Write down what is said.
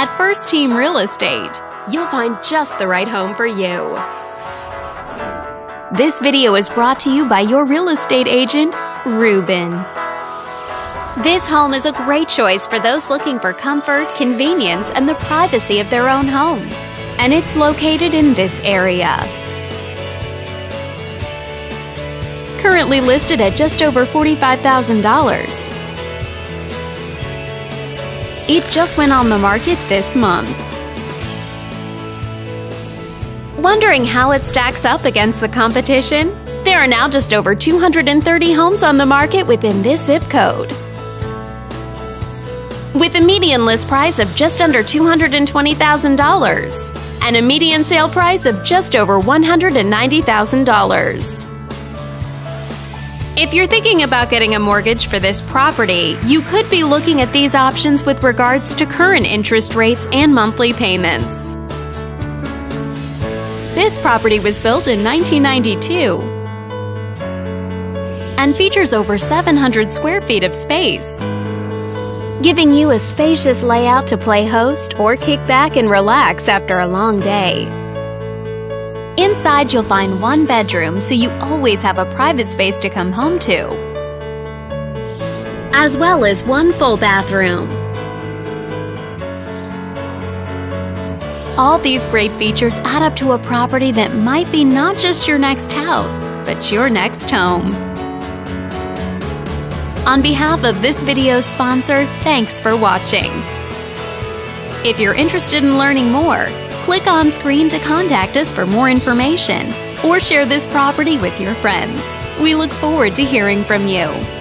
At First Team Real Estate, you'll find just the right home for you. This video is brought to you by your real estate agent, Ruben. This home is a great choice for those looking for comfort, convenience, and the privacy of their own home. And it's located in this area. Currently listed at just over $45,000. It just went on the market this month. Wondering how it stacks up against the competition? There are now just over 230 homes on the market within this zip code. With a median list price of just under $220,000 and a median sale price of just over $190,000. If you're thinking about getting a mortgage for this property, you could be looking at these options with regards to current interest rates and monthly payments. This property was built in 1992 and features over 700 square feet of space, giving you a spacious layout to play host or kick back and relax after a long day. Inside, you'll find one bedroom, so you always have a private space to come home to, as well as one full bathroom. All these great features add up to a property that might be not just your next house, but your next home. On behalf of this video's sponsor, thanks for watching. If you're interested in learning more, Click on screen to contact us for more information or share this property with your friends. We look forward to hearing from you.